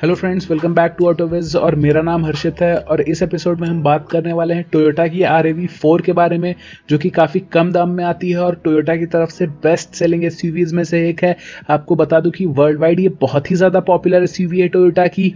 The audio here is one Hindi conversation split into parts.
Hello friends welcome back to Autowiz और मेरा नाम हर्षित है और इस एपिसोड में हम बात करने वाले हैं टोयोटा की आर ए फोर के बारे में, जो कि काफ़ी कम दाम में आती है और टोयोटा की तरफ़ से बेस्ट सेलिंग एस में से एक है। आपको बता दूँ कि वर्ल्ड वाइड ये बहुत ही ज़्यादा पॉपुलर एस है टोयोटा की।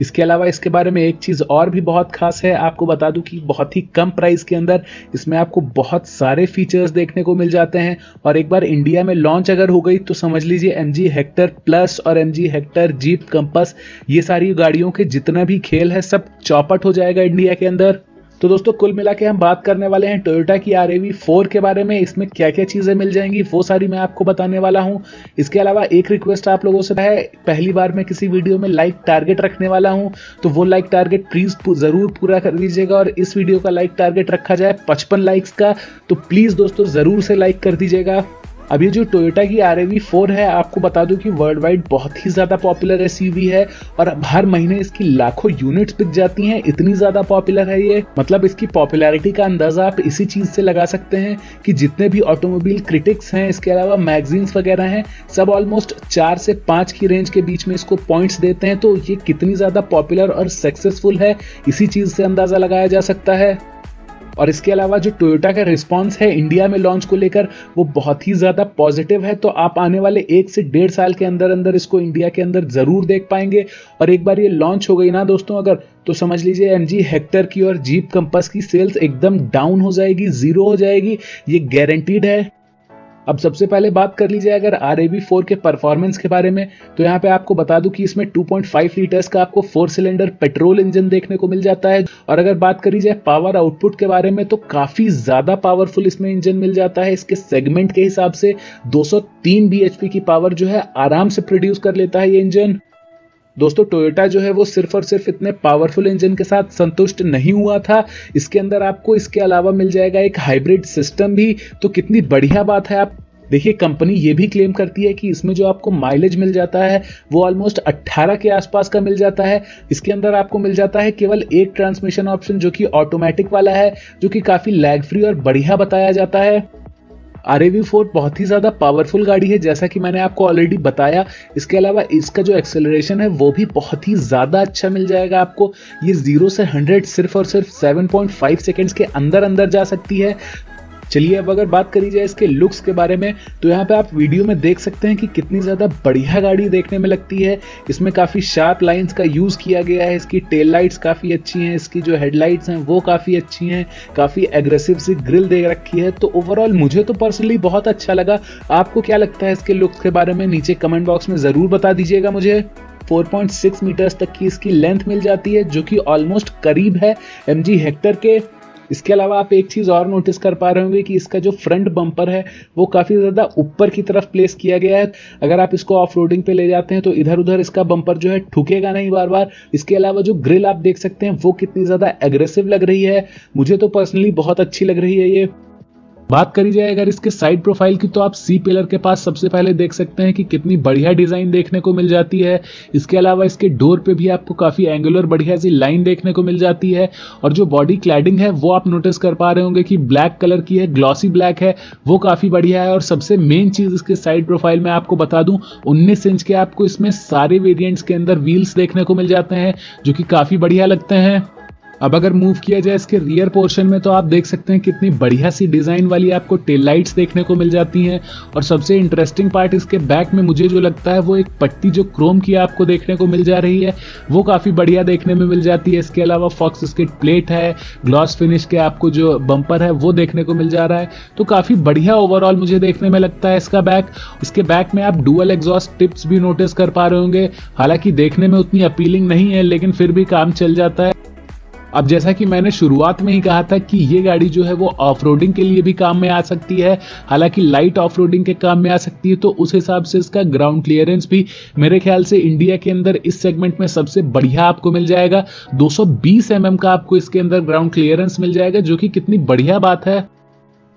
इसके अलावा इसके बारे में एक चीज़ और भी बहुत खास है, आपको बता दूँ कि बहुत ही कम प्राइस के अंदर इसमें आपको बहुत सारे फीचर्स देखने को मिल जाते हैं। और एक बार इंडिया में लॉन्च अगर हो गई तो समझ लीजिए एम जी हेक्टर प्लस और M G Hector Jeep Compass ये सारी गाड़ियों के जितना भी खेल है, सब चौपट हो जाएगा इंडिया के अंदर। तो दोस्तों, कुल मिला के हम बात करने वाले हैं टोयोटा की आर फोर के बारे में। इसमें क्या क्या चीज़ें मिल जाएँगी, वो सारी मैं आपको बताने वाला हूँ। इसके अलावा एक रिक्वेस्ट आप लोगों से है, पहली बार मैं किसी वीडियो में लाइक टारगेट रखने वाला हूँ तो वो लाइक टारगेट प्लीज़ ज़रूर पूरा कर दीजिएगा और इस वीडियो का लाइक टारगेट रखा जाए पचपन लाइक्स का तो प्लीज़ दोस्तों, ज़रूर से लाइक कर दीजिएगा। अब ये जो टोयोटा की आर फोर है, आपको बता दूँ कि वर्ल्ड वाइड बहुत ही ज़्यादा पॉपुलर एस है और अब हर महीने इसकी लाखों यूनिट्स बिक जाती हैं। इतनी ज़्यादा पॉपुलर है ये। मतलब इसकी पॉपुलैरिटी का अंदाज़ा आप इसी चीज़ से लगा सकते हैं कि जितने भी ऑटोमोबाइल क्रिटिक्स हैं, इसके अलावा मैगजीन्स वगैरह हैं, सब ऑलमोस्ट चार से पाँच की रेंज के बीच में इसको पॉइंट्स देते हैं। तो ये कितनी ज़्यादा पॉपुलर और सक्सेसफुल है, इसी चीज़ से अंदाज़ा लगाया जा सकता है। और इसके अलावा जो टोयोटा का रिस्पॉन्स है इंडिया में लॉन्च को लेकर, वो बहुत ही ज़्यादा पॉजिटिव है। तो आप आने वाले एक से डेढ़ साल के अंदर अंदर इसको इंडिया के अंदर ज़रूर देख पाएँगे। और एक बार ये लॉन्च हो गई ना दोस्तों अगर तो समझ लीजिए एम जी हेक्टर की और जीप कंपस की सेल्स एकदम डाउन हो जाएगी ज़ीरो हो जाएगी। ये गारंटीड है। अब सबसे पहले बात कर लीजिए अगर आर ए के परफॉर्मेंस के बारे में तो यहाँ पे आपको बता दूँ कि इसमें 2.5 लीटर्स का आपको फोर सिलेंडर पेट्रोल इंजन देखने को मिल जाता है। और अगर बात करी जाए पावर आउटपुट के बारे में तो काफ़ी ज़्यादा पावरफुल इसमें इंजन मिल जाता है। इसके सेगमेंट के हिसाब से 203 bhp की पावर जो है आराम से प्रोड्यूस कर लेता है ये इंजन दोस्तों टोयोटा जो है वो सिर्फ़ और सिर्फ़ इतने पावरफुल इंजन के साथ संतुष्ट नहीं हुआ था। इसके अंदर आपको इसके अलावा मिल जाएगा एक हाइब्रिड सिस्टम भी। तो कितनी बढ़िया बात है आप। देखिए कंपनी ये भी क्लेम करती है कि इसमें जो आपको माइलेज मिल जाता है, वो ऑलमोस्ट 18 के आसपास का मिल जाता है। इसके अंदर आपको मिल जाता है केवल एक ट्रांसमिशन ऑप्शन जो कि ऑटोमेटिक वाला है, जो कि काफ़ी लैग फ्री और बढ़िया बताया जाता है। आर ए वी फोर बहुत ही ज़्यादा पावरफुल गाड़ी है, जैसा कि मैंने आपको ऑलरेडी बताया। इसके अलावा इसका जो एक्सेलरेशन है, वो भी बहुत ही ज़्यादा अच्छा मिल जाएगा आपको। ये ज़ीरो से हंड्रेड सिर्फ़ और सिर्फ़ 7.5 सेकेंड्स के अंदर अंदर जा सकती है। चलिए अब अगर बात करी जाए इसके लुक्स के बारे में तो यहाँ पे आप वीडियो में देख सकते हैं कि कितनी ज़्यादा बढ़िया गाड़ी देखने में लगती है। इसमें काफ़ी शार्प लाइंस का यूज़ किया गया है। इसकी टेल लाइट्स काफ़ी अच्छी हैं, इसकी जो हेडलाइट्स हैं, वो काफ़ी अच्छी हैं, काफ़ी एग्रेसिव सी ग्रिल दे रखी है। तो ओवरऑल मुझे तो पर्सनली बहुत अच्छा लगा। आपको क्या लगता है इसके लुक्स के बारे में? नीचे कमेंट बॉक्स में ज़रूर बता दीजिएगा मुझे। 4.6 मीटर्स तक की इसकी लेंथ मिल जाती है, जो कि ऑलमोस्ट करीब है एमजी हेक्टर के। इसके अलावा आप एक चीज़ और नोटिस कर पा रहे होंगे कि इसका जो फ्रंट बम्पर है, वो काफ़ी ज़्यादा ऊपर की तरफ़ प्लेस किया गया है। अगर आप इसको ऑफ़ रोडिंग पे ले जाते हैं तो इधर उधर इसका बम्पर जो है ठुकेगा नहीं बार बार इसके अलावा जो ग्रिल आप देख सकते हैं, वो कितनी ज़्यादा एग्रेसिव लग रही है। मुझे तो पर्सनली बहुत अच्छी लग रही है ये। बात करी जाए अगर इसके साइड प्रोफ़ाइल की तो आप सी पिलर के पास सबसे पहले देख सकते हैं कि कितनी बढ़िया डिज़ाइन देखने को मिल जाती है। इसके अलावा इसके डोर पे भी आपको काफ़ी एंगुलर बढ़िया सी लाइन देखने को मिल जाती है। और जो बॉडी क्लैडिंग है, वो आप नोटिस कर पा रहे होंगे कि ब्लैक कलर की है ग्लॉसी ब्लैक है, वो काफ़ी बढ़िया है। और सबसे मेन चीज़ इसके साइड प्रोफ़ाइल में आपको बता दूँ, उन्नीस इंच के आपको इसमें सारे वेरियंट्स के अंदर व्हील्स देखने को मिल जाते हैं, जो कि काफ़ी बढ़िया लगते हैं। अब अगर मूव किया जाए इसके रियर पोर्शन में तो आप देख सकते हैं कितनी बढ़िया सी डिज़ाइन वाली आपको टेल लाइट्स देखने को मिल जाती हैं। और सबसे इंटरेस्टिंग पार्ट इसके बैक में मुझे जो लगता है, वो एक पट्टी जो क्रोम की आपको देखने को मिल जा रही है, वो काफ़ी बढ़िया देखने में मिल जाती है। इसके अलावा फॉक्स स्किट प्लेट है ग्लॉस फिनिश के आपको जो बम्पर है, वो देखने को मिल जा रहा है। तो काफ़ी बढ़िया ओवरऑल मुझे देखने में लगता है इसका बैक इसके बैक में आप डुअल एग्जॉस्ट टिप्स भी नोटिस कर पा रहे होंगे। हालाँकि देखने में उतनी अपीलिंग नहीं है, लेकिन फिर भी काम चल जाता है। अब जैसा कि मैंने शुरुआत में ही कहा था कि ये गाड़ी जो है वो ऑफ़ के लिए भी काम में आ सकती है। हालाँकि लाइट ऑफ़ के काम में आ सकती है तो उस हिसाब से इसका ग्राउंड क्लियरेंस भी मेरे ख्याल से इंडिया के अंदर इस सेगमेंट में सबसे बढ़िया आपको मिल जाएगा। 220 mm का आपको इसके अंदर ग्राउंड क्लियरेंस मिल जाएगा, जो कि कितनी बढ़िया बात है।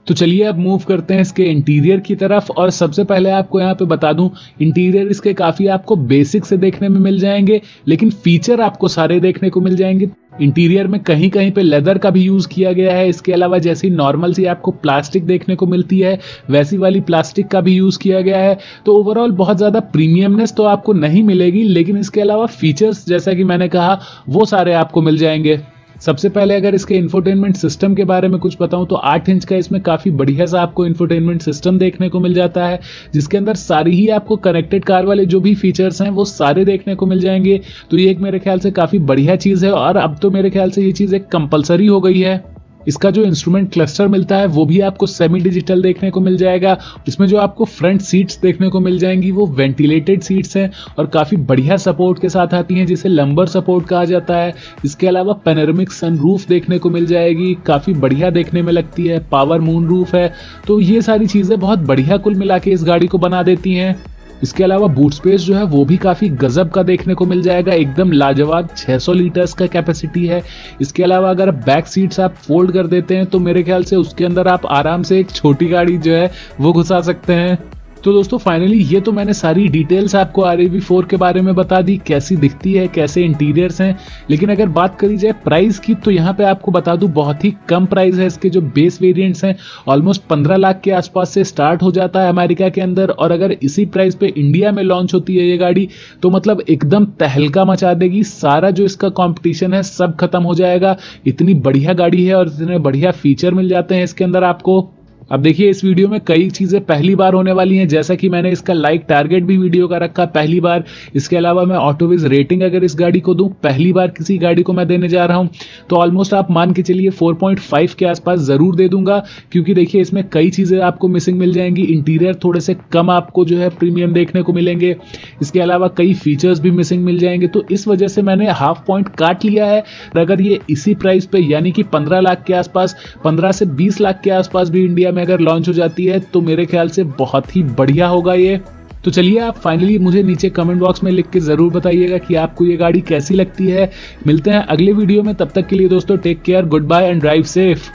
तो चलिए अब मूव करते हैं इसके इंटीरियर की तरफ़, और सबसे पहले आपको यहाँ पे बता दूँ इंटीरियर इसके काफ़ी आपको बेसिक से देखने में मिल जाएँगे, लेकिन फीचर आपको सारे देखने को मिल जाएँगे। इंटीरियर में कहीं कहीं पे लेदर का भी यूज़ किया गया है। इसके अलावा जैसी नॉर्मल सी आपको प्लास्टिक देखने को मिलती है, वैसी वाली प्लास्टिक का भी यूज़ किया गया है। तो ओवरऑल बहुत ज़्यादा प्रीमियमनेस तो आपको नहीं मिलेगी, लेकिन इसके अलावा फीचर्स जैसा कि मैंने कहा, वो सारे आपको मिल जाएँगे। सबसे पहले अगर इसके इन्फोटेनमेंट सिस्टम के बारे में कुछ बताऊँ तो आठ इंच का इसमें काफ़ी बढ़िया सा आपको इन्फोटेनमेंट सिस्टम देखने को मिल जाता है, जिसके अंदर सारी ही आपको कनेक्टेड कार वाले जो भी फीचर्स हैं, वो सारे देखने को मिल जाएँगे। तो ये एक मेरे ख्याल से काफ़ी बढ़िया चीज़ है, और अब तो मेरे ख्याल से ये चीज़ एक कंपलसरी हो गई है। इसका जो इंस्ट्रूमेंट क्लस्टर मिलता है, वो भी आपको सेमी डिजिटल देखने को मिल जाएगा। इसमें जो आपको फ्रंट सीट्स देखने को मिल जाएँगी, वो वेंटिलेटेड सीट्स हैं और काफ़ी बढ़िया सपोर्ट के साथ आती हैं, जिसे लंबर सपोर्ट कहा जाता है। इसके अलावा पेनरमिक सनरूफ देखने को मिल जाएगी, काफ़ी बढ़िया देखने में लगती है। पावर मून रूफ है। तो ये सारी चीज़ें बहुत बढ़िया कुल मिला इस गाड़ी को बना देती हैं। इसके अलावा बूट स्पेस जो है, वो भी काफ़ी गजब का देखने को मिल जाएगा। एकदम लाजवाब 600 लीटर्स का कैपेसिटी है। इसके अलावा अगर बैक सीट्स आप फोल्ड कर देते हैं तो मेरे ख्याल से उसके अंदर आप आराम से एक छोटी गाड़ी जो है, वो घुसा सकते हैं। तो दोस्तों फाइनली ये तो मैंने सारी डिटेल्स आपको आर ए फोर के बारे में बता दी, कैसी दिखती है, कैसे इंटीरियर्स हैं। लेकिन अगर बात करी जाए प्राइस की तो यहाँ पे आपको बता दूँ, बहुत ही कम प्राइस है इसके जो बेस वेरिएंट्स हैं। ऑलमोस्ट पंद्रह लाख के आसपास से स्टार्ट हो जाता है अमेरिका के अंदर। और अगर इसी प्राइस पे इंडिया में लॉन्च होती है ये गाड़ी तो मतलब एकदम तहलका मचा देगी। सारा जो इसका कॉम्पिटिशन है, सब खत्म हो जाएगा। इतनी बढ़िया गाड़ी है और इतने बढ़िया फीचर मिल जाते हैं इसके अंदर आपको। अब देखिए, इस वीडियो में कई चीज़ें पहली बार होने वाली हैं। जैसा कि मैंने इसका लाइक टारगेट भी वीडियो का रखा पहली बार। इसके अलावा मैं ऑटोविज रेटिंग अगर इस गाड़ी को दूँ, पहली बार किसी गाड़ी को मैं देने जा रहा हूँ तो ऑलमोस्ट आप मान के चलिए 4.5 के आसपास ज़रूर दे दूँगा, क्योंकि देखिए, इसमें कई चीज़ें आपको मिसिंग मिल जाएँगी। इंटीरियर थोड़े से कम आपको जो है प्रीमियम देखने को मिलेंगे। इसके अलावा कई फीचर्स भी मिसिंग मिल जाएँगे। तो इस वजह से मैंने हाफ़ पॉइंट काट लिया है अगर ये इसी प्राइस पर यानी कि पंद्रह लाख के आसपास, पंद्रह से बीस लाख के आसपास भी इंडिया में अगर लॉन्च हो जाती है तो मेरे ख्याल से बहुत ही बढ़िया होगा ये। तो चलिए आप फाइनली मुझे नीचे कमेंट बॉक्स में लिख के ज़रूर बताइएगा कि आपको ये गाड़ी कैसी लगती है। मिलते हैं अगले वीडियो में, तब तक के लिए दोस्तों take care good bye and drive safe